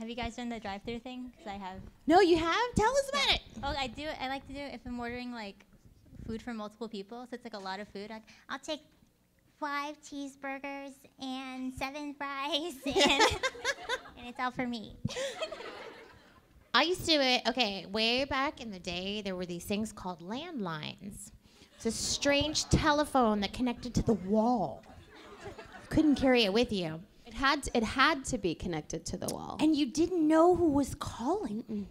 Have you guys done the drive-through thing? Because I have. No, you have. Tell us about it. Oh, I do. I like to do it if I'm ordering like food for multiple people. So it's like a lot of food. Like, I'll take five cheeseburgers and seven fries, and, and it's all for me. I used to do it. Okay, way back in the day, there were these things called landlines. It's a strange telephone that connected to the wall. Couldn't carry it with you. It had to, it had to be connected to the wall. And you didn't know who was calling.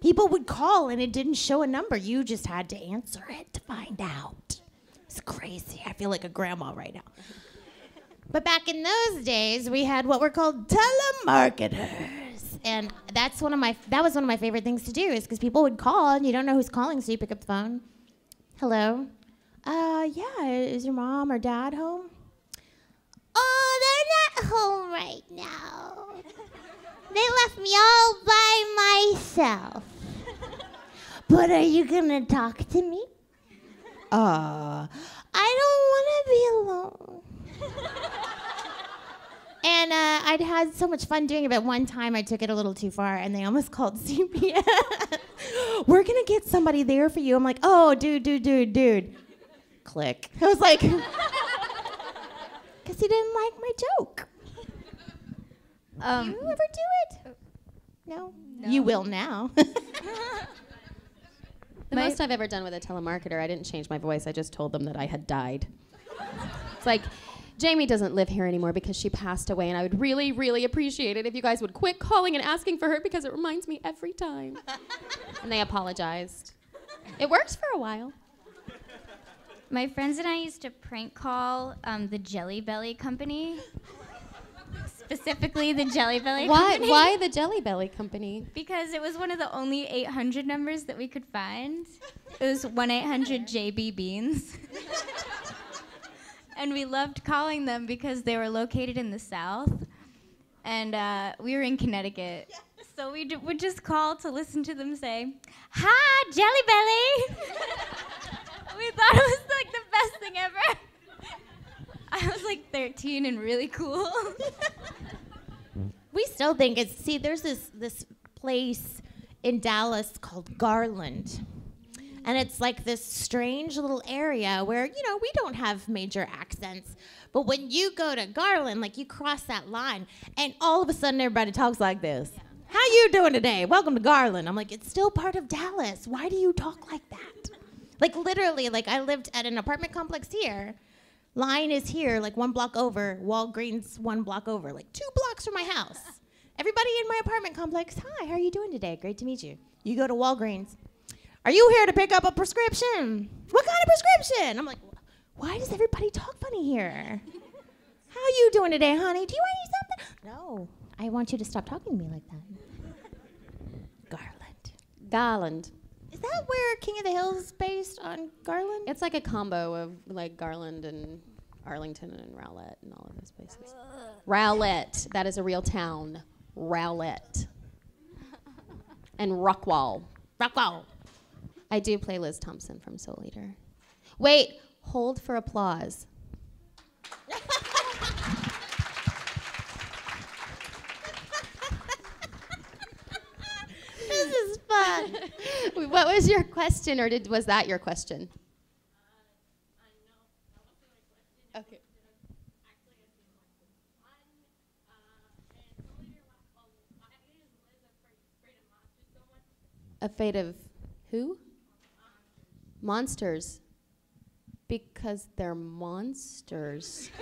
People would call and it didn't show a number. You just had to answer it to find out. It's crazy. I feel like a grandma right now. But back in those days, we had what were called telemarketers. And that's one of my that was one of my favorite things to do is because people would call and you don't know who's calling, so you pick up the phone. Hello. Uh yeah, is your mom or dad home? Oh, they're not home right now. They left me all by myself. But are you gonna talk to me? Uh, I don't wanna be alone. and uh, I'd had so much fun doing it, but one time I took it a little too far and they almost called CPS. We're gonna get somebody there for you. I'm like, oh, dude, dude, dude, dude. Click. I was like, because he didn't like my joke. Um, you ever do it? No. You will now. The most I've ever done with a telemarketer, I didn't change my voice. I just told them that I had died. it's like, Jamie doesn't live here anymore because she passed away, and I would really, really appreciate it if you guys would quit calling and asking for her because it reminds me every time. and they apologized. It worked for a while. My friends and I used to prank call um, the Jelly Belly company. Specifically, the Jelly Belly Why, company. why the Jelly Belly Company? Because it was one of the only 800 numbers that we could find. It was 1 800 JB Beans. and we loved calling them because they were located in the South. And uh, we were in Connecticut. So we would just call to listen to them say, Hi, Jelly Belly! we thought it was like the best thing ever. I was like 13 and really cool. We still think it's see there's this this place in Dallas called Garland. And it's like this strange little area where, you know, we don't have major accents. But when you go to Garland, like you cross that line and all of a sudden everybody talks like this. How you doing today? Welcome to Garland. I'm like, it's still part of Dallas. Why do you talk like that? Like literally, like I lived at an apartment complex here. Line is here, like one block over. Walgreens, one block over, like two blocks from my house. Everybody in my apartment complex, hi, how are you doing today? Great to meet you. You go to Walgreens. Are you here to pick up a prescription? What kind of prescription? I'm like, why does everybody talk funny here? How are you doing today, honey? Do you want to eat something? No, I want you to stop talking to me like that. Garland. Garland. Is that where King of the Hill is based on Garland? It's like a combo of like Garland and Arlington and Rowlett and all of those places. Rowlett, that is a real town. Rowlett. And Rockwall. Rockwall. I do play Liz Thompson from Soul Eater. Wait, hold for applause. this is fun. what was your question, or did was that your question? Okay. Afraid of who? Monsters. Because they're monsters.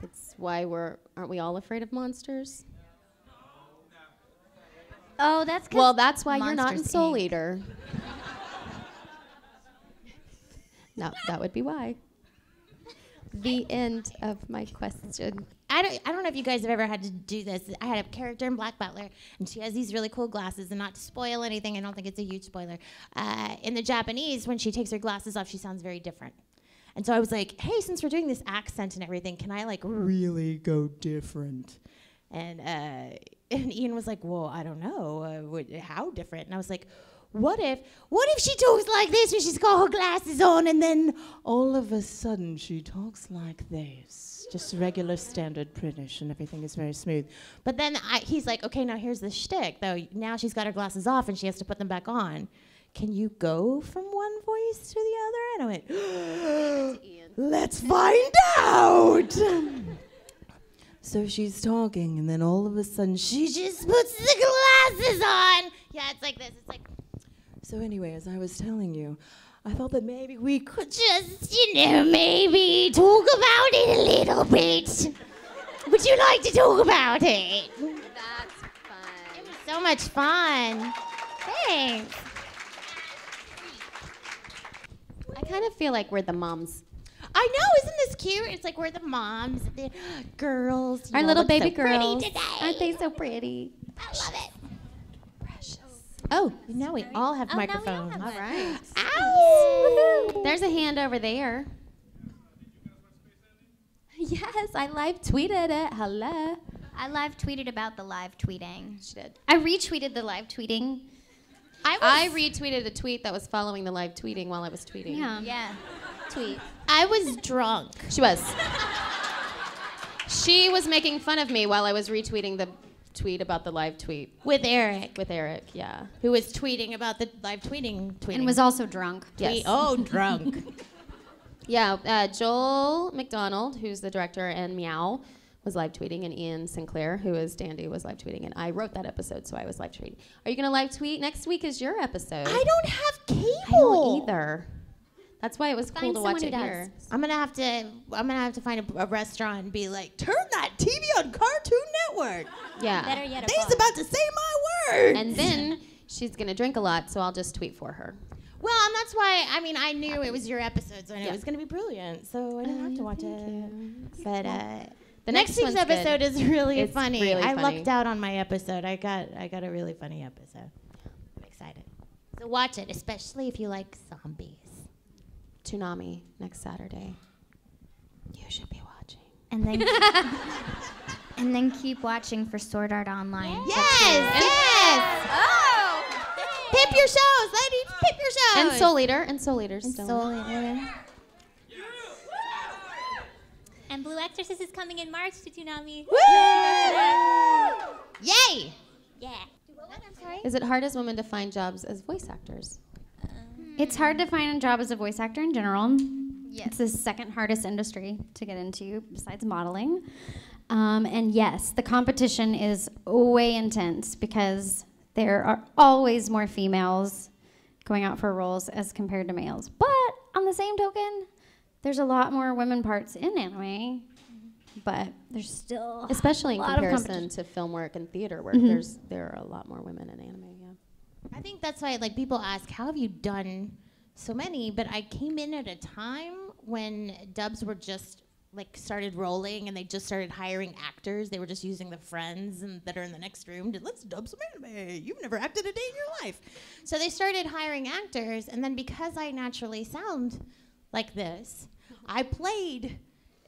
That's why we're aren't we all afraid of monsters? Oh, that's Well, that's why you're not in Soul Inc. Eater. no, that would be why. The end of my question. I don't, I don't know if you guys have ever had to do this. I had a character in Black Butler, and she has these really cool glasses. And not to spoil anything, I don't think it's a huge spoiler. Uh, in the Japanese, when she takes her glasses off, she sounds very different. And so I was like, hey, since we're doing this accent and everything, can I like really go different? And uh, and Ian was like, well, I don't know, uh, how different? And I was like, what if, what if she talks like this when she's got her glasses on and then All of a sudden, she talks like this. Just regular standard British, and everything is very smooth. But then I, he's like, okay, now here's the shtick, though. Now she's got her glasses off and she has to put them back on. Can you go from one voice to the other? And I went, let's find out. So she's talking, and then all of a sudden, she she just puts the glasses on. Yeah, it's like this. It's like, So, anyway, as I was telling you, I thought that maybe we could. just, you know, maybe talk about it a little bit. Would you like to talk about it? That's fun. It was so much fun. Thanks. I kind of feel like we're the moms. I know, isn't this cute? It's like we're the moms, the girls. Our all little baby so pretty girls. today. Aren't they so pretty? I love it. Precious. Oh, now we all have Oh, now we all microphones. have All right. Ow! There's a hand over there. Yes, I live tweeted it. Hello. I live tweeted about the live tweeting. She did. I retweeted the live tweeting. I was, I retweeted a tweet that was following the live tweeting while I was tweeting. Yeah. Yeah. Tweet. I was drunk. She was. she was making fun of me while I was retweeting the tweet about the live tweet with Eric, with Eric. Yeah. who was tweeting about the live tweeting. tweeting. And was also drunk. Yes. Oh, drunk. Yeah. Uh, Joel McDonald, who's the director, and Meow was live tweeting, and Ian Sinclair, who is Dandy, was live tweeting, and I wrote that episode, so I was live tweeting. Are you gonna live tweet next week? Is your episode? I don't have cable. I don't either. That's why it was cool to watch it who here. I'm gonna have to. I'm gonna have to find a, a restaurant and be like, turn that TV on Cartoon Network. Yeah. Better yet, a They's about to say my word. And then she's gonna drink a lot, so I'll just tweet for her. well, and that's why. I mean, I knew it was your episode, so I knew Yeah. it was gonna be brilliant. So I didn't have to watch it. But uh, The next, week's one's good. episode is really It's funny. really I funny. lucked out on my episode. I got I got a really funny episode. I'm excited. So watch it, especially if you like zombies. Toonami next Saturday. You should be watching. And then and then keep watching for Sword Art Online. Yes, yes. Oh. Pip your shows, ladies. Pip your shows. And Soul Eater. And Soul Eater's And still. Soul Eater. And Blue Exorcist is coming in March to Toonami. Yay! Yeah. Is it hard as women to find jobs as voice actors? It's hard to find a job as a voice actor in general. Yes. It's the second hardest industry to get into besides modeling. Um, and yes, the competition is way intense because there are always more females going out for roles as compared to males. But on the same token, there's a lot more women parts in anime. But there's still Especially in a lot of comparison to film work and theater work. Mhm. There's there are a lot more women in anime. I think that's why like people ask, how have you done so many? But I came in at a time when dubs were just like started rolling and they just started hiring actors. They were just using the friends and that are in the next room to let's dub some anime. You've never acted a day in your life. So they started hiring actors and then because I naturally sound like this, I played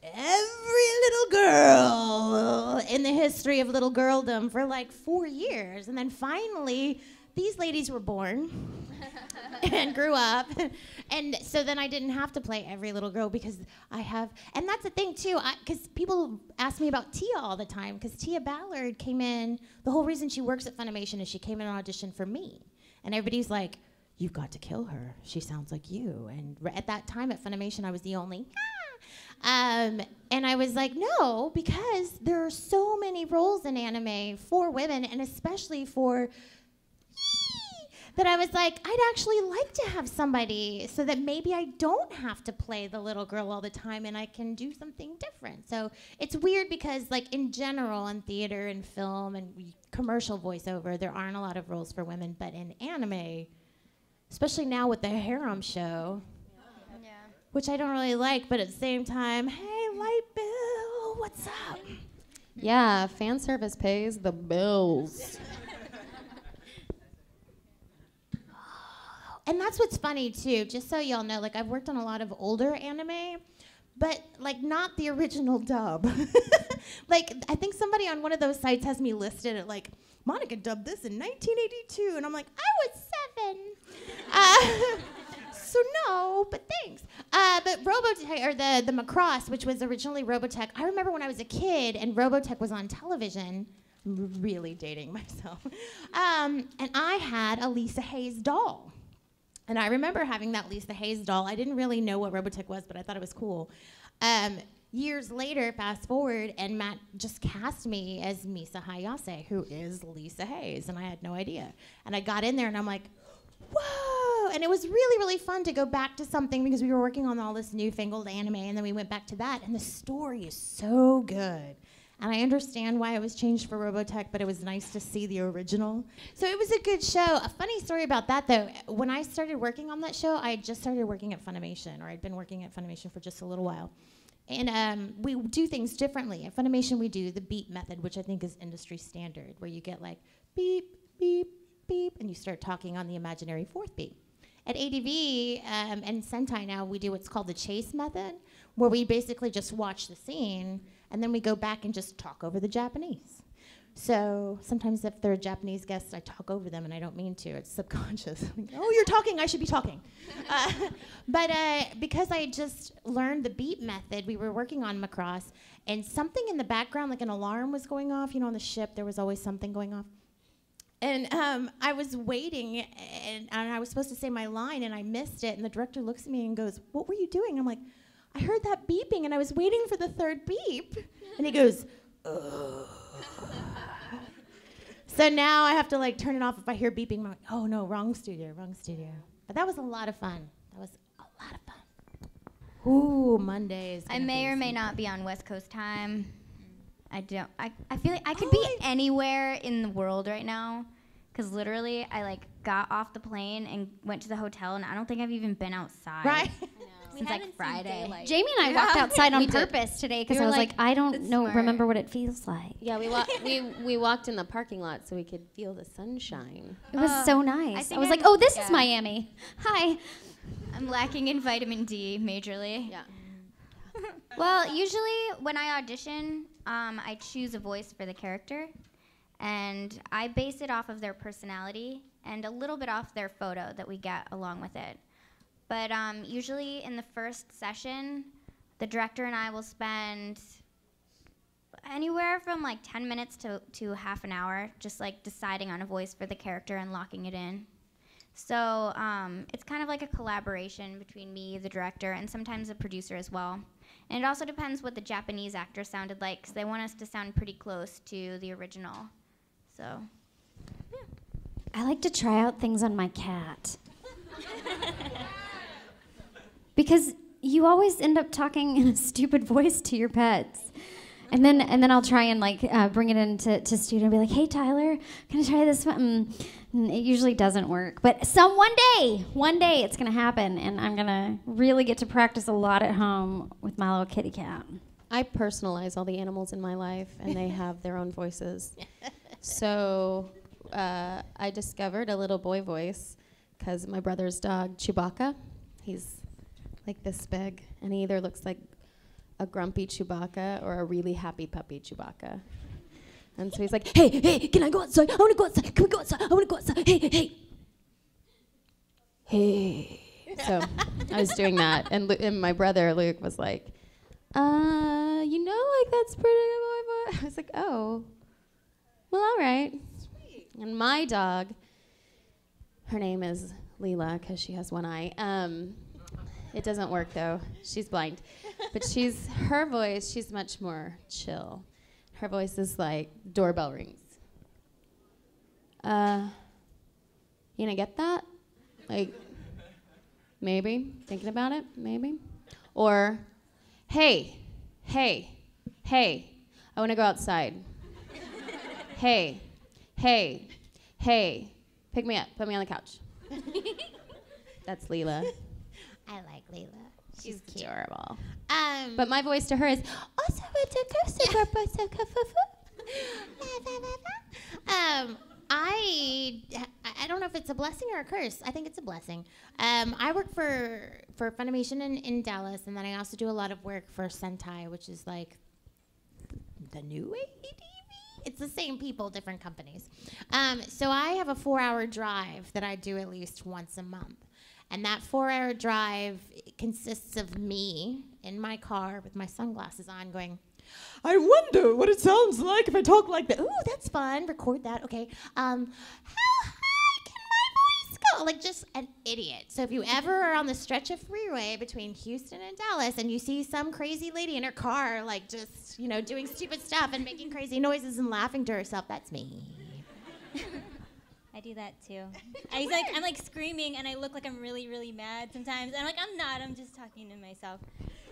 every little girl in the history of little girldom for like four years. And then finally, these ladies were born and grew up. And so then I didn't have to play every little girl because I have, and that's the thing too, because people ask me about Tia all the time because Tia Ballard came in, the whole reason she works at Funimation is she came in and auditioned for me. And everybody's like, You've got to kill her. She sounds like you. And r- at that time at Funimation, I was the only. Um, and I was like, no, because there are so many roles in anime for women, and especially for that I was like, I'd actually like to have somebody so that maybe I don't have to play the little girl all the time and I can do something different. So it's weird because, like, in general, in theater and film and commercial voiceover, there aren't a lot of roles for women, but in anime, especially now with the harem show, which I don't really like, but at the same time, hey, Light Bill, what's up? Yeah, fan service pays the bills. And that's what's funny too, just so y'all know, like I've worked on a lot of older anime, but like not the original dub. like I think somebody on one of those sites has me listed at like Monica dubbed this in 1982 and I'm like, I was seven. Uh, so no, but thanks. Uh, but Robotech or the the Macross, which was originally Robotech. I remember when I was a kid and Robotech was on television. Really dating myself. Um, and I had a Lisa Hayes doll. And I remember having that Lisa Hayes doll. I didn't really know what Robotech was, but I thought it was cool. Um, years later, fast forward, and Matt just cast me as Misa Hayase, who is Lisa Hayes, and I had no idea. And I got in there, and I'm like, whoa! And it was really, really fun to go back to something because we were working on all this newfangled anime, and then we went back to that, and the story is so good. And I understand why it was changed for Robotech, but it was nice to see the original. So it was a good show. A funny story about that, though, when I started working on that show, I had just started working at Funimation, or I'd been working at Funimation for just a little while. And um, we do things differently. At Funimation, we do the beep method, which I think is industry standard, where you get like beep, beep, beep, and you start talking on the imaginary fourth beep. At ADV um, and Sentai now, we do what's called the chase method, where we basically just watch the scene and then we go back and just talk over the Japanese. So sometimes if they're a Japanese guest, I talk over them and I don't mean to. It's subconscious. oh, you're talking, I should be talking. Uh, but uh, because I just learned the beep method, we were working on Macross, and something in the background, like an alarm was going off. You know, on the ship, there was always something going off. And um, I was waiting, and, and I was supposed to say my line, and I missed it. And the director looks at me and goes, What were you doing? I'm like, I heard that beeping and I was waiting for the third beep. And he goes, Ugh. So now I have to like turn it off if I hear beeping. I'm like, oh no, wrong studio, wrong studio. But that was a lot of fun. That was a lot of fun. Ooh, Mondays. I may or may not be on West Coast time. I don't. I, I feel like I could be anywhere in the world right now, because literally I like got off the plane and went to the hotel, and I don't think I've even been outside Right? since like Friday. Jamie and I walked outside on purpose today because We I was like, like, I don't know, smart." remember what it feels like. Yeah, we, wa- we, we walked in the parking lot so we could feel the sunshine. It was Uh, so nice. I, think was like, I'm- oh, this yeah. is Miami. Hi. I'm lacking in vitamin D majorly. Yeah. Well, usually when I audition, um, I choose a voice for the character, and I base it off of their personality and a little bit off their photo that we get along with it. But um, usually in the first session, the director and I will spend anywhere from like 10 minutes to, to half an hour just like deciding on a voice for the character and locking it in. So um, it's kind of like a collaboration between me, the director, and sometimes the producer as well. And it also depends what the Japanese actor sounded like, because they want us to sound pretty close to the original. So I like to try out things on my cat. because you always end up talking in a stupid voice to your pets. And then, and then I'll try and like uh, bring it into to studio and be like, "Hey Tyler, can I try this one?" Mm, And it usually doesn't work, but some one day, one day it's gonna happen, and I'm gonna really get to practice a lot at home with my little kitty cat. I personalize all the animals in my life, and they have their own voices. So uh, I discovered a little boy voice because my brother's dog Chewbacca, he's like this big, and he either looks like a grumpy Chewbacca or a really happy puppy Chewbacca. And so he's like, "Hey, hey, can I go outside? I want to go outside. Can we go outside? I want to go outside. Hey, hey, hey." So I was doing that, and, Lu- and my brother Luke was like, uh, you know, like that's pretty good boy, boy. I was like, oh, well, all right. Sweet. And my dog, her name is Leela because she has one eye. Um, it doesn't work though. She's blind, but she's her voice. She's much more chill. Her voice is like doorbell rings. Uh, you gonna get that? Like, maybe thinking about it, maybe, or Hey, hey, hey, I want to go outside. hey, hey, hey, pick me up, put me on the couch. That's Leela. Layla. She's adorable. Um, But my voice to her is, also um, I I don't know if it's a blessing or a curse. I think it's a blessing. Um, I work for for Funimation in, in Dallas, and then I also do a lot of work for Sentai, which is like the new ADV. it's the same people, different companies. Um, so I have a four-hour drive that I do at least once a month, and that four-hour drive consists of me in my car with my sunglasses on, going. I wonder what it sounds like if I talk like that. Ooh, that's fun. Record that. Okay. Um, how high can my voice go? Like just an idiot. So if you ever are on the stretch of freeway between Houston and Dallas and you see some crazy lady in her car, like just, you know, doing stupid stuff and making crazy noises and laughing to herself, that's me. I do that too. I like I'm like screaming and I look like I'm really really mad sometimes. I'm like I'm not. I'm just talking to myself.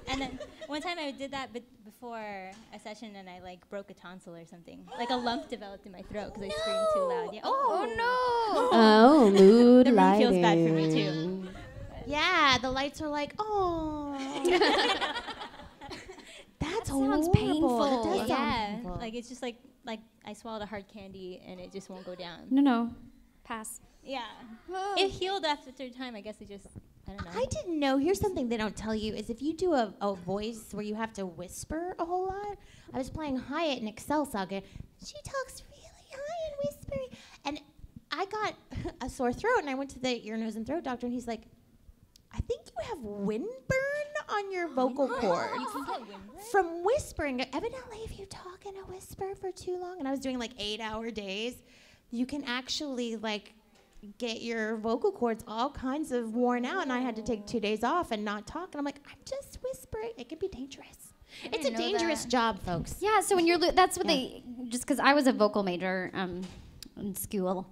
And then one time I did that be- before a session and I like broke a tonsil or something. Like a lump developed in my throat because I screamed too loud. Yeah. Oh, Oh, oh mood The room lighting. feels bad for me too. Yeah, the lights are like, oh. That's sounds horrible. painful. That does sound yeah. painful. Like it's just like like I swallowed a hard candy and it just won't go down. No, no. Pass. Yeah. It healed after third time. I guess it just I don't know. I didn't know. Here's something they don't tell you is if you do a, a voice where you have to whisper a whole lot. I was playing Hyatt in Excel Saga. She talks really high and whispery, and I got a sore throat, and I went to the ear, nose, and throat doctor, and he's like, "I think you have windburn on your vocal cords You can get windburn? from whispering. Evidently, if you talk in a whisper for too long, and I was doing like eight-hour days, you can actually like." get your vocal cords all kinds of worn out and I had to take two days off and not talk and I'm like I'm just whispering it can be dangerous it's a dangerous that. job folks Yeah, so when you're lo- that's what Yeah. they just because I was a vocal major um, in school,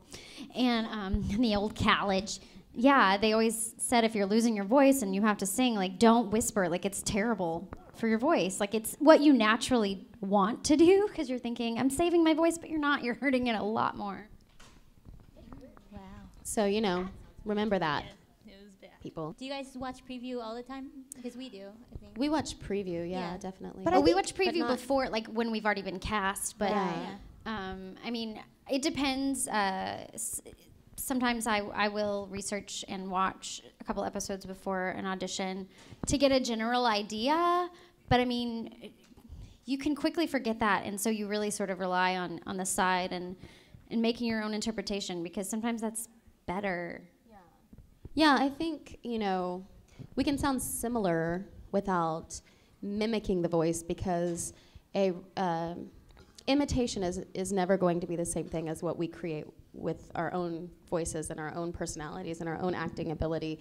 and um, in the old college. Yeah, they always said if you're losing your voice and you have to sing, like don't whisper, like it's terrible for your voice. Like it's what you naturally want to do because you're thinking I'm saving my voice, but you're not. You're hurting it a lot more. Wow. So, you know, remember that, It people. Do you guys watch preview all the time? Because we do, I think. We watch preview, yeah, Yeah. definitely. But But we watch preview not- before, like when we've already been cast. But Right. um, I mean, it depends. Uh, s- sometimes I, I will research and watch a couple episodes before an audition to get a general idea. But I mean, you can quickly forget that, and so you really sort of rely on on the side and and making your own interpretation because sometimes that's better. Yeah, Yeah, I think, you know, we can sound similar without mimicking the voice because a um, imitation is, is never going to be the same thing as what we create with our own voices and our own personalities and our own acting ability.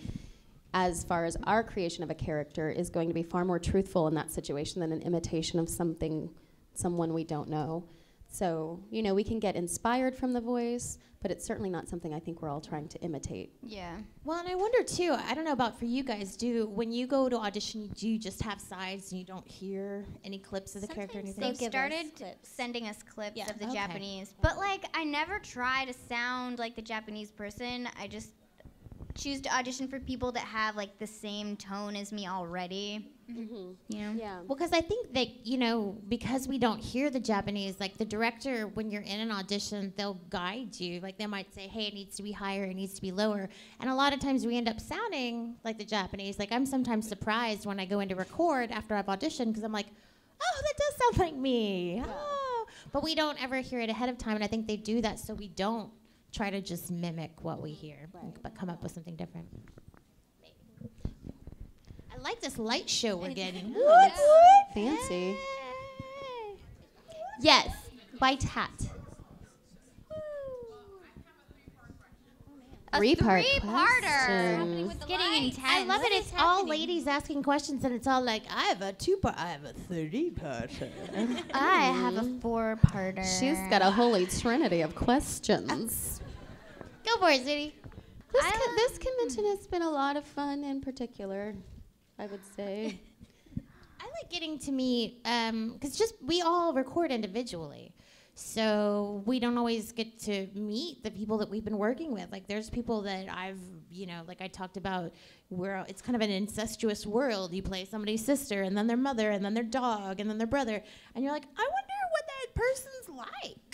As far as our creation of a character is going to be far more truthful in that situation than an imitation of something, someone we don't know. So, you know, we can get inspired from the voice, but it's certainly not something I think we're all trying to imitate. Yeah. well and I wonder too I don't know about for you guys do when you go to audition do you just have sides and you don't hear any clips of the character or Sometimes anything They've us started clips. sending us clips Yeah. of the Okay. Japanese, but like I never try to sound like the Japanese person. I just choose to audition for people that have like the same tone as me already. Mm-hmm. You know? Yeah. Well, because I think that, you know, because we don't hear the Japanese, like the director, when you're in an audition, they'll guide you. Like they might say, hey, it needs to be higher, it needs to be lower. And a lot of times we end up sounding like the Japanese. Like I'm sometimes surprised when I go in to record after I've auditioned because I'm like, oh, that does sound like me. Oh. But we don't ever hear it ahead of time. And I think they do that so we don't try to just mimic what we hear, but come up with something different. I like this light show we're getting. What's Fancy. Yes, white hat. A Three-part three-parter. It's getting intense. I love it. It's all ladies asking questions, and it's all like, I have a two part, I have a three parter. I have a mm-hmm. four-parter. She's got a holy trinity of questions. Go for it, Zitty. This, I con- this convention has been a lot of fun in particular, I would say. I like getting to meet, um, because just we all record individually. So we don't always get to meet the people that we've been working with. Like there's people that I've, you know, like I talked about, where it's kind of an incestuous world. You play somebody's sister, and then their mother, and then their dog, and then their brother, and you're like, I wonder what that person's like.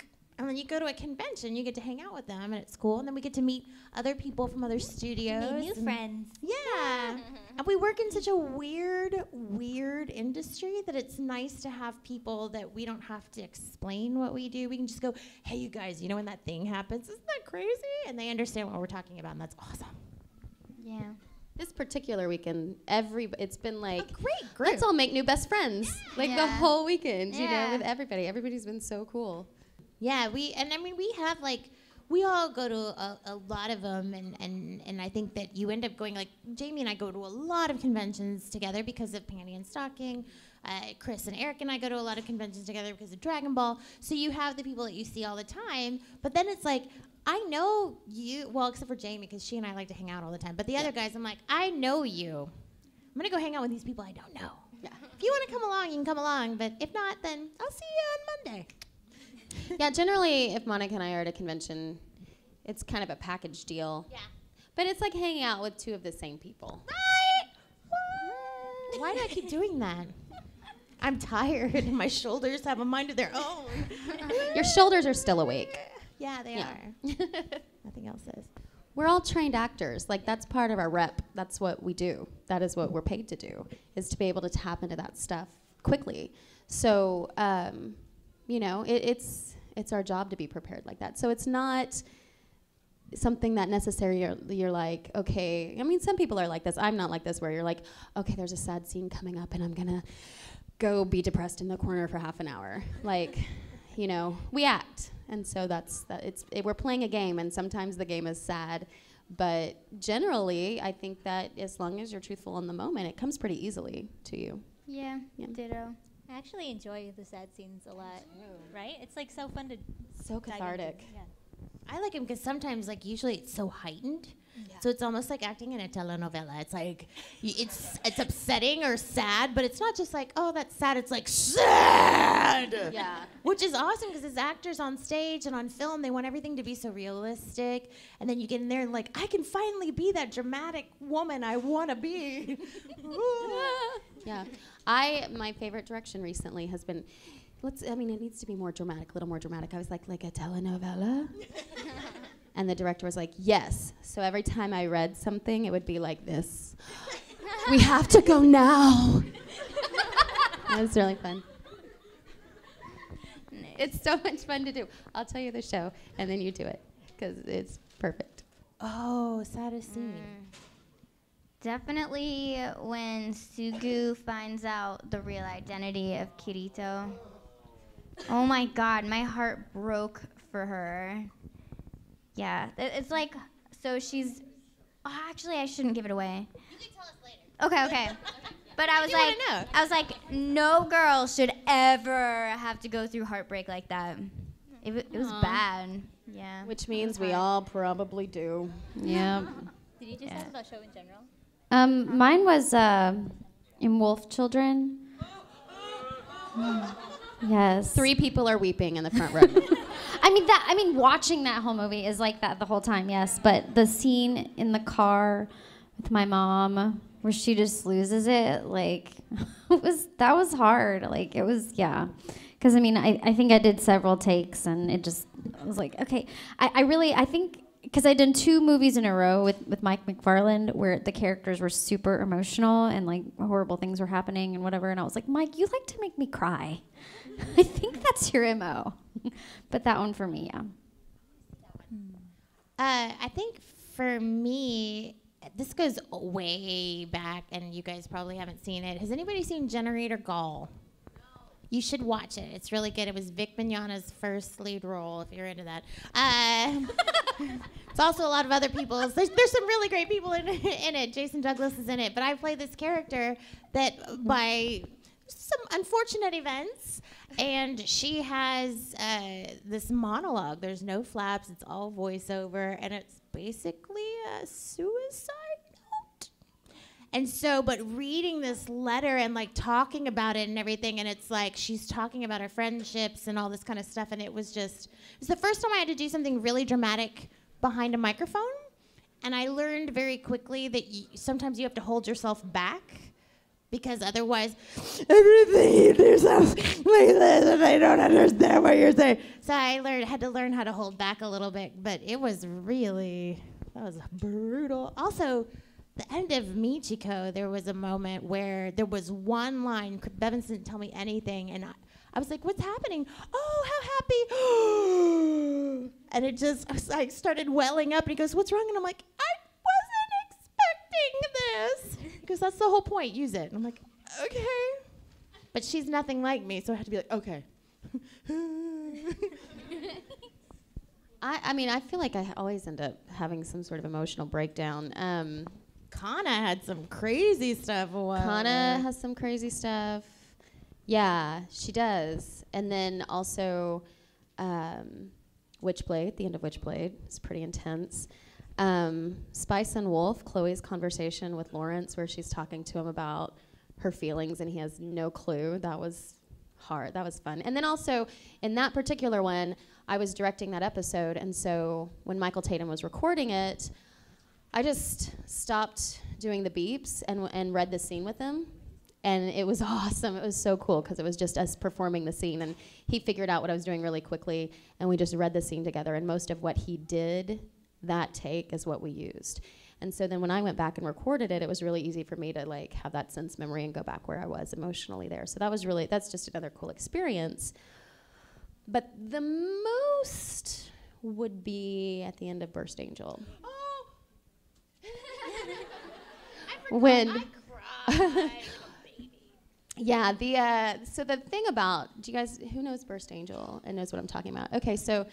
And then you go to a convention, you get to hang out with them, and it's cool. And then we get to meet other people from other studios. Made new friends. Yeah. And we work in such a weird, weird industry that it's nice to have people that we don't have to explain what we do. We can just go, hey, you guys, you know when that thing happens? Isn't that crazy? And they understand what we're talking about, and that's awesome. Yeah. This particular weekend, every it's been like a great group. let's all make new best friends. Like the whole weekend, you know, with everybody. Everybody's been so cool. Yeah, we and I mean we have like we all go to a, a lot of them, and, and and I think that you end up going like Jamie and I go to a lot of conventions together because of Panty and Stocking. Uh, Chris and Eric and I go to a lot of conventions together because of Dragon Ball. So you have the people that you see all the time, but then it's like. I know you, well, except for Jamie, because she and I like to hang out all the time. But the other guys, I'm like, I know you. I'm going to go hang out with these people I don't know. Yeah. If you want to come along, you can come along. But if not, then I'll see you on Monday. Yeah, generally, if Monica and I are at a convention, it's kind of a package deal. Yeah. But it's like hanging out with two of the same people. What? Why do I keep doing that? I'm tired and my shoulders have a mind of their own. Your shoulders are still awake. Yeah, they Yeah. are. Nothing else is. We're all trained actors. Like that's part of our rep. That's what we do. That is what we're paid to do. Is to be able to tap into that stuff quickly. So, um, you know, it, it's it's our job to be prepared like that. So it's not something that necessarily you're, you're like, okay. I mean, some people are like this. I'm not like this, where you're like, okay, there's a sad scene coming up, and I'm gonna go be depressed in the corner for half an hour. Like, you know, we act, and so that's that. It's it, we're playing a game, and sometimes the game is sad, but generally, I think that as long as you're truthful in the moment, it comes pretty easily to you. Yeah. Yeah. Ditto. I actually enjoy the sad scenes a lot, right? It's like so fun to So cathartic. Yeah. I like them because sometimes, like, usually it's so heightened. So it's almost like acting in a telenovela. It's like y- it's it's upsetting or sad, but it's not just like oh that's sad. It's like sad. Yeah. Which is awesome because as actors on stage and on film, they want everything to be so realistic. And then you get in there and like, I can finally be that dramatic woman I want to be. yeah. I my favorite direction recently has been let's I mean it needs to be more dramatic, a little more dramatic. I was like like a telenovela. and the director was like, "Yes." So every time I read something, it would be like this. we have to go now. that was really fun. It's so much fun to do. I'll tell you the show and then you do it cuz it's perfect. oh, saddest scene. Mm. Definitely when Sugu finds out the real identity of Kirito. Oh my god, my heart broke for her. Yeah, it's like, so she's. Oh, actually, I shouldn't give it away. You can tell us later. Okay, okay. But I was like, know. I was like, no girl should ever have to go through heartbreak like that. It, it was Aw. bad. Yeah. Which means we all probably do. Yeah. Did you just Yeah. talk about show in general? Um, mine was uh, in Wolf Children. yes. Three people are weeping in the front row. I mean that. I mean, watching that whole movie is like that the whole time. Yes, but the scene in the car with my mom where she just loses it, like, it was that was hard. Like it was, yeah. Because I mean, I, I think I did several takes, and it just I was like, okay. I, I really I think because I'd done two movies in a row with with Mike McFarland where the characters were super emotional and like horrible things were happening and whatever, and I was like, Mike, you like to make me cry. I think that's your mo. but that one for me, yeah. Uh, I think for me, this goes way back, and you guys probably haven't seen it. Has anybody seen Generator Gawl? You should watch it. It's really good. It was Vic Mignogna's first lead role, if you're into that. Uh, it's also a lot of other people's. There's, there's some really great people in, in it. Jason Douglas is in it. But I play this character that, by some unfortunate events, and she has uh, this monologue. There's no flaps, it's all voiceover, and it's basically a suicide. And so, but reading this letter and like talking about it and everything, and it's like she's talking about her friendships and all this kind of stuff, and it was just, it was the first time I had to do something really dramatic behind a microphone. And I learned very quickly that y- sometimes you have to hold yourself back because otherwise everything sounds like this and I don't understand what you're saying. So I learned had to learn how to hold back a little bit, but it was really that was brutal. Also, the end of Michiko, there was a moment where there was one line. Bevins didn't tell me anything, and I, I was like, "What's happening? Oh, how happy!" and it just I was like started welling up. And he goes, "What's wrong?" And I'm like, "I wasn't expecting this." Because that's the whole point. Use it. And I'm like, "Okay," but she's nothing like me, so I had to be like, "Okay." I, I mean, I feel like I always end up having some sort of emotional breakdown. Um, Kana had some crazy stuff. Kana has some crazy stuff. Yeah, she does. And then also, um, Witchblade, the end of Witchblade is pretty intense. Um, Spice and Wolf, Chloe's conversation with Lawrence, where she's talking to him about her feelings and he has no clue. That was hard. That was fun. And then also, in that particular one, I was directing that episode. And so when Michael Tatum was recording it, I just stopped doing the beeps and, and read the scene with him. And it was awesome. It was so cool because it was just us performing the scene. And he figured out what I was doing really quickly. And we just read the scene together. And most of what he did that take is what we used. And so then when I went back and recorded it, it was really easy for me to like have that sense memory and go back where I was emotionally there. So that was really, that's just another cool experience. But the most would be at the end of Burst Angel. When yeah the uh, so the thing about do you guys who knows burst angel and knows what i'm talking about? Okay so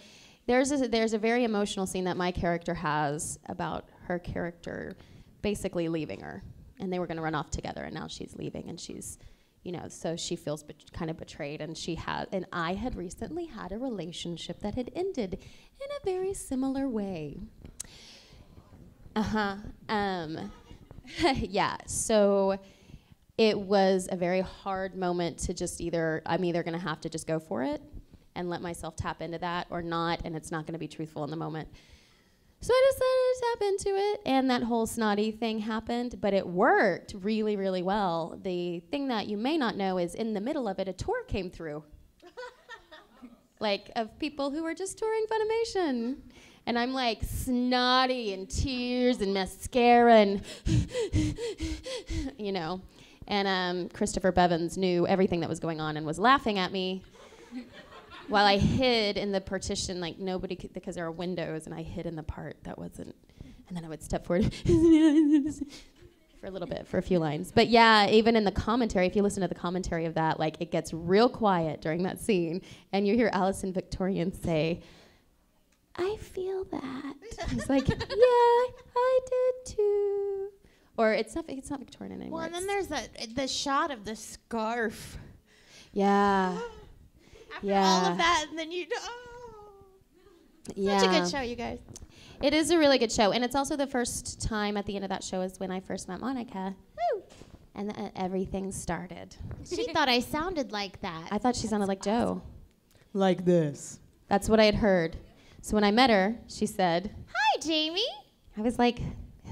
there's a, there's a very emotional scene that my character has about her character basically leaving her. And they were going to run off together and now she's leaving and she's you know so she feels bet- kind of betrayed and she had and i had recently had a relationship that had ended in a very similar way. Uh-huh um, yeah. So it was a very hard moment to just either, I'm either going to have to just go for it and let myself tap into that or not, and it's not going to be truthful in the moment. So I decided to tap into it, and that whole snotty thing happened, but it worked really, really well. The thing that you may not know is in the middle of it, a tour came through. like, of people who were just touring Funimation. And I'm like snotty and tears and mascara and, you know. And um, Christopher Bevins knew everything that was going on and was laughing at me while I hid in the partition, like nobody could, because there are windows, and I hid in the part that wasn't. And then I would step forward for a little bit, for a few lines. But yeah, even in the commentary, if you listen to the commentary of that, like it gets real quiet during that scene, and you hear Alison Viktorin say, I feel that. It's like, yeah, I did too. Or it's not. It's not Viktorin anymore. Well, and then there's the the shot of the scarf. yeah, After Yeah. all of that, and then you. Oh. yeah. Such a good show, you guys. It is a really good show, and it's also the first time at the end of that show is when I first met Monica. Woo! And uh, everything started. She thought I sounded like that. I thought she sounded like Joe. Like this. That's what I had heard. So when I met her, she said, Hi, Jamie. I was like,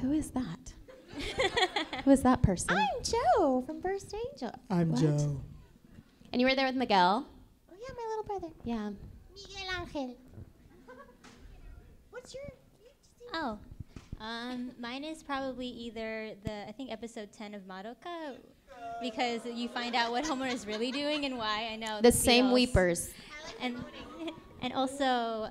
who is that? who is that person? I'm Joe from Burst Angel. I'm What? Joe. And you were there with Miguel? Oh yeah, my little brother. Yeah. Miguel Angel. What's your? Oh, um, mine is probably either the I think episode ten of Madoka, because you find out what Homura is really doing and why. I know The same feels- weepers. and and also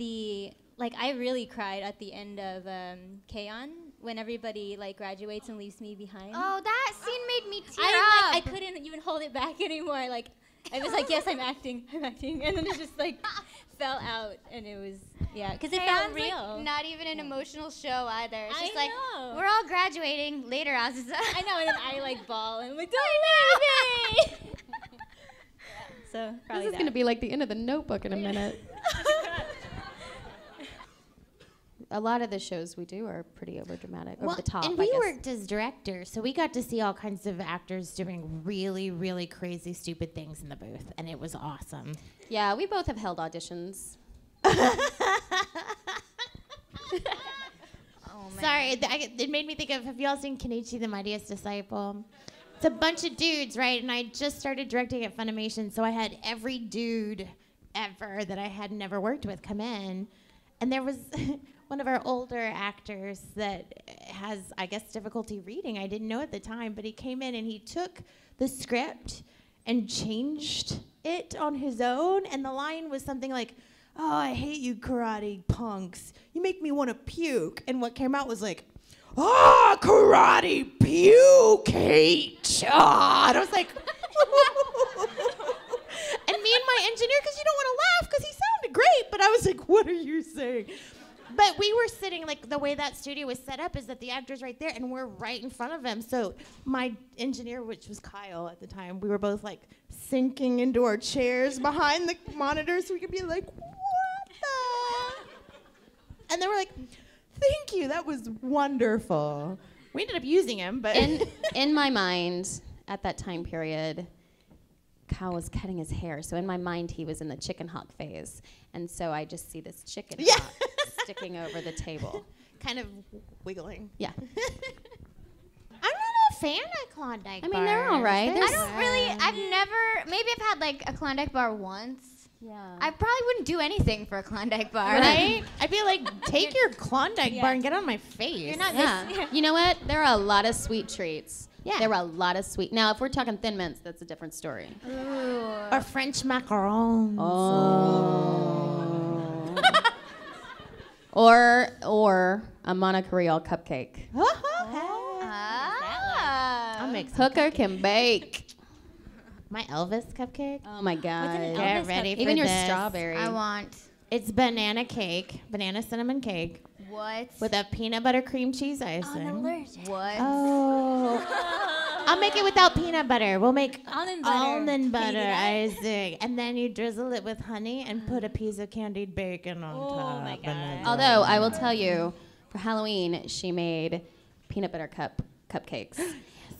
the like I really cried at the end of um, K-On! when everybody like graduates and leaves me behind. Oh, that scene made me tear I up. like, I couldn't even hold it back anymore. Like I was like, yes, I'm acting, I'm acting, and then it just like fell out, and it was yeah, because it felt K-on's, like, real. not even an emotional show either. It's I just like know. we're all graduating later, Azusa. I know, and then I like bawl and I'm like, don't leave me. so probably This is going to be like the end of the notebook in a minute. A lot of the shows we do are pretty over dramatic, over the top. and I we guess. worked as directors, so we got to see all kinds of actors doing really, really crazy, stupid things in the booth, and it was awesome. Yeah, we both have held auditions. oh man. Sorry, th- I, it made me think of. Have y'all seen Kenichi the Mightiest Disciple? It's a bunch of dudes, right? And I just started directing at Funimation, so I had every dude ever that I had never worked with come in. and there was one of our older actors that has, I guess, difficulty reading. I didn't know at the time, but he came in and he took the script and changed it on his own. And the line was something like, Oh, I hate you karate punks. You make me want to puke. And what came out was like, Ah, karate puke hate. Ah, and I was like, and me and my engineer, because you don't want to laugh because he sounded great, but I was like, what are you saying? But we were sitting like the way that studio was set up is that the actor's right there and we're right in front of him. So my engineer, which was Kyle at the time, we were both like sinking into our chairs behind the monitor so we could be like, what the? And they were like, thank you, that was wonderful. We ended up using him, but in in my mind at that time period Kyle was cutting his hair so in my mind he was in the chicken hawk phase and so I just see this chicken Yeah. hawk sticking over the table kind of wiggling. yeah I'm not a fan of Klondike. I mean, they're all bars. right. They're I don't really. I've never. Maybe I've had like a Klondike bar once. yeah I probably wouldn't do anything for a Klondike bar. right? I'd be like, take your Klondike Yeah. bar and get on my face. You're not yeah. you know what? There are a lot of sweet treats. Yeah. There were a lot of sweet. Now, if we're talking Thin Mints, that's a different story. Ooh. or French macarons. Oh. Or or a Monica Creole cupcake. Ah. I'll make some. Hooker can bake. My Elvis cupcake. Oh my god. an Get Elvis ready cupcake? for Even your this. strawberry. I want It's banana cake, banana cinnamon cake what? with a peanut butter cream cheese icing. what? Oh. I'll make it without peanut butter. We'll make Almond butter. almond Can butter that? icing, and then you drizzle it with honey and put a piece of candied bacon on Oh top. my God. Although I will tell you, for Halloween she made peanut butter cup cupcakes.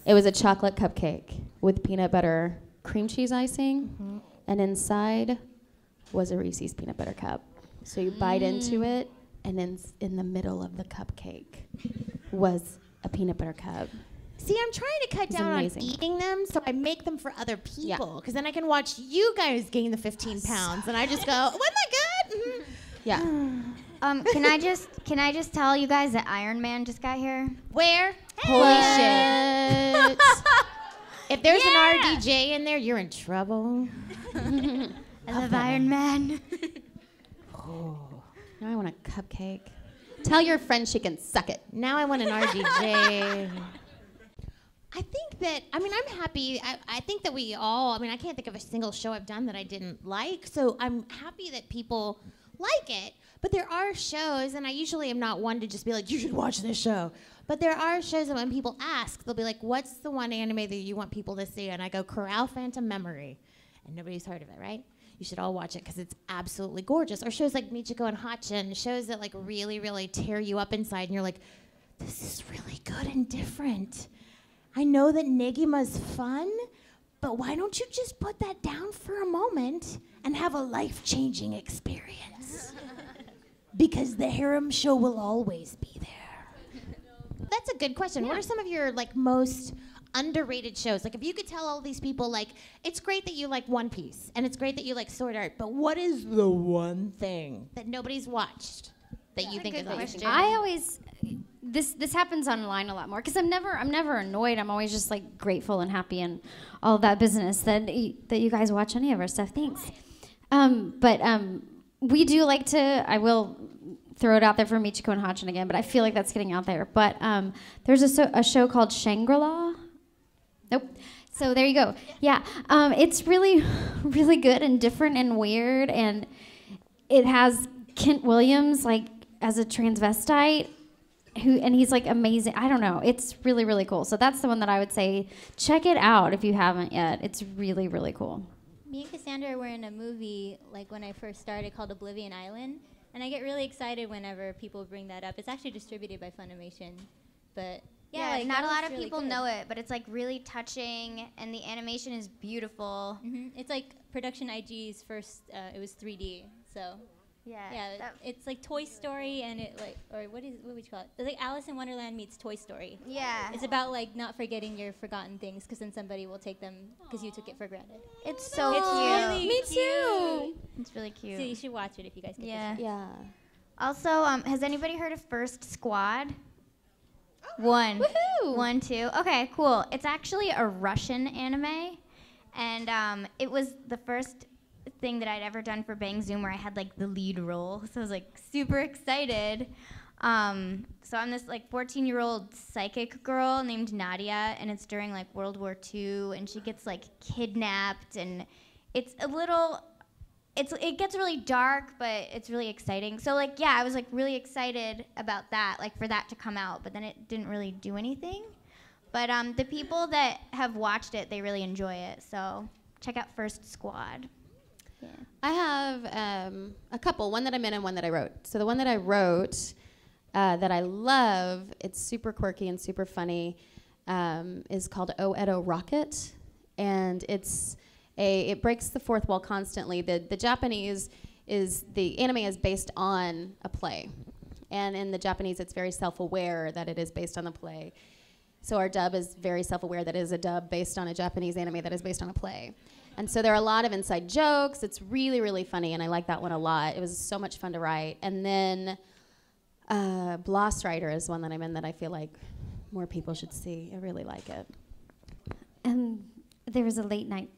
It was a chocolate cupcake with peanut butter cream cheese icing, Mm-hmm. and inside was a Reese's peanut butter cup. So you bite into Mm. it, and in in the middle of the cupcake was a peanut butter cup. See, I'm trying to cut It's down amazing. on eating them, so I make them for other Yeah. people. Because then I can watch you guys gain the 15 pounds, and I just go, "Wasn't that good?" Mhm. Yeah. Um, can I just can I just tell you guys that Iron Man just got here? Where? Holy shit. If there's Yeah. an RDJ in there, you're in trouble. I love Iron Man. oh, Now I want a cupcake. Tell your friend she can suck it. Now I want an RDJ. I think that, I mean, I'm happy. I, I think that we all, I mean, I can't think of a single show I've done that I didn't like. So I'm happy that people like it. But there are shows, and I usually am not one to just be like, you should watch this show. But there are shows that when people ask, they'll be like, what's the one anime that you want people to see? And I go, Kurau Phantom Memory. And nobody's heard of it, right? You should all watch it because it's absolutely gorgeous. Or shows like Michiko and Hatchin, shows that like really, really tear you up inside, and you're like, this is really good and different. I know that Negima's fun, but why don't you just put that down for a moment and have a life changing experience? because the harem show will always be there. That's a good question. What are some of your like most underrated shows? Like if you could tell all these people like it's great that you like One Piece and it's great that you like Sword Art, but what is the one thing that nobody's watched that you think is awesome? I always this this happens online a lot more because I'm never I'm never annoyed. I'm always just like grateful and happy and all that business that that you guys watch any of our stuff. Thanks. Um, but um, we do like to. I will throw it out there for Michiko and Hatchin again, but I feel like that's getting out there. But um, there's a, so, a show called Shangri La. Nope. So there you go. Yeah, um, it's really, really good and different and weird, and it has Kent Williams like as a transvestite, who and he's like amazing. I don't know. It's really, really cool. So that's the one that I would say check it out if you haven't yet. It's really, really cool. Me and Cassandra were in a movie like when I first started called Oblivion Island, and I get really excited whenever people bring that up. It's actually distributed by Funimation, but yeah, Yeah, like, not a lot of really people good. know it, but it's like really touching, and the animation is beautiful. Mhm. It's like Production IG's first. Uh, it was 3D, so Yeah, yeah, it's like Toy Story, and it like or what is what would you call it? It's like Alice in Wonderland meets Toy Story. yeah. It's about like not forgetting your forgotten things, because then somebody will take them because you took it for granted. It's so It's cute. really Me cute. too. It's really cute. So you should watch it if you guys get Yeah. the chance. Yeah. Also, um, has anybody heard of First Squad? One. Woohoo! One, two. Okay, cool. It's actually a Russian anime, and um, it was the first thing that I'd ever done for Bang Zoom where I had like the lead role. So I was like super excited. Um, so I'm this like 14 year old psychic girl named Nadia, and it's during like World War II, and she gets like kidnapped, and it's a little it's it gets really dark, but it's really exciting. So like yeah, I was like really excited about that, like for that to come out, but then it didn't really do anything. But um, the people that have watched it, they really enjoy it. So check out First Squad. Yeah. I have um, a couple, one that I'm in and one that I wrote. So the one that I wrote uh, that I love, it's super quirky and super funny, um, is called O Edo Rocket, and it's a it breaks the fourth wall constantly. The the Japanese is the anime is based on a play, and in the Japanese, it's very self-aware that it is based on the play. So our dub is very self-aware that it is a dub based on a Japanese anime that is based on a play. And so there are a lot of inside jokes. It's really, really funny, and I like that one a lot. It was so much fun to write. And then uh, Blassreiter is one that I'm in that I feel like more people should see. I really like it. And there was a late night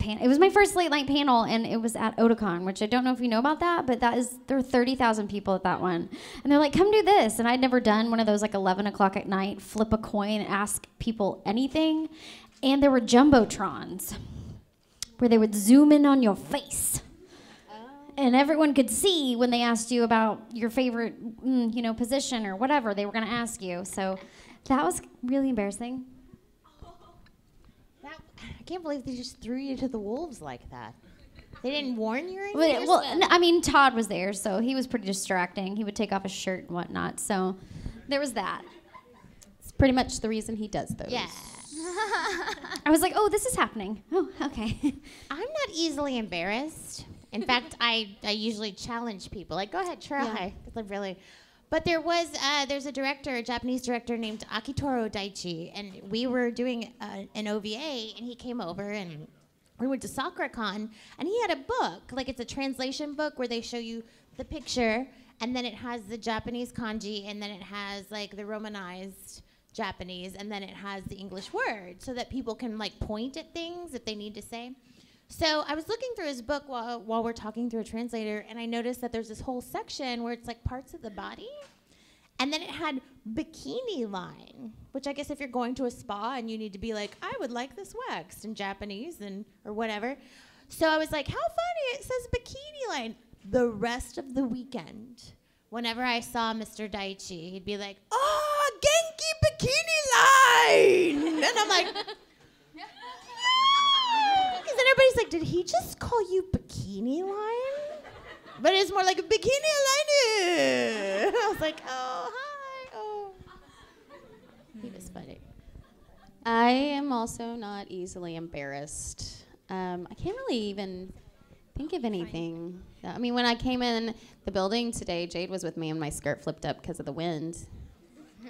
panel. It was my first late night panel, and it was at Otakon, which I don't know if you know about that, but that is there were thirty thousand people at that one, and they're like, "Come do this," and I'd never done one of those like eleven o'clock at night, flip a coin, ask people anything, and there were jumbotrons, where they would zoom in on your face. And everyone could see when they asked you about your favorite, mm, you know, position or whatever they were going to ask you. So that was really embarrassing. That, I can't believe they just threw you to the wolves like that. They didn't warn you or anything? Well, or well, something? n- I mean, Todd was there, so he was pretty distracting. He would take off his shirt and whatnot. So there was that. It's pretty much the reason he does those. yeah. I was like, oh, this is happening. Oh, okay. I'm not easily embarrassed. In fact, I, I usually challenge people. Like, go ahead, try. 'Cause I'm really. But there was uh, there's a director, a Japanese director named Akitaro Daichi, and we were doing uh, an OVA, and he came over and we went to SakuraCon, and he had a book, like it's a translation book where they show you the picture, and then it has the Japanese kanji, and then it has like the romanized Japanese, and then it has the English word, so that people can like point at things if they need to say. So I was looking through his book while, while we're talking through a translator, and I noticed that there's this whole section where it's like parts of the body. And then it had bikini line, which I guess if you're going to a spa and you need to be like, I would like this waxed in Japanese and or whatever. So I was like, how funny! It says bikini line. The rest of the weekend, whenever I saw Mr. Daichi, he'd be like, Oh, Genki bikini line! And I'm like, everybody's like, did he just call you bikini line? But it's more like a bikini line. I was like, oh, hi. Oh. He was funny. I am also not easily embarrassed. Um, I can't really even think of anything. I mean, when I came in the building today, Jade was with me, and my skirt flipped up because of the wind.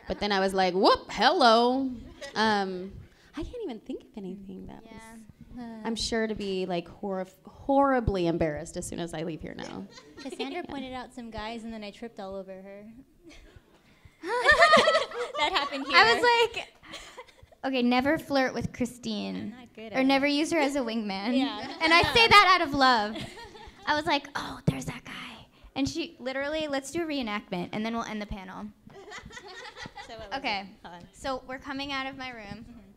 But then I was like, "Whoop, hello." Um, I can't even think of anything that was. Uh-huh. I'm sure to be like hor- horribly embarrassed as soon as I leave here now. Cassandra pointed out some guys, and then I tripped all over her. that happened here. I was like, okay, never flirt with Christine. Or never use her as a wingman. Yeah. And I say that out of love. I was like, oh, there's that guy. And she literally, let's do a reenactment and then we'll end the panel. So Okay. it? So we're coming out of my room. I'm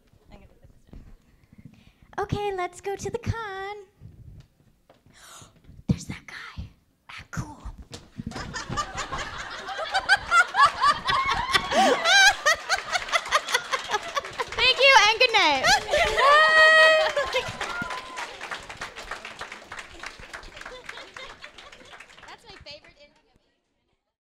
okay, let's go to the con. There's that guy. Ah, cool. Thank you and good night.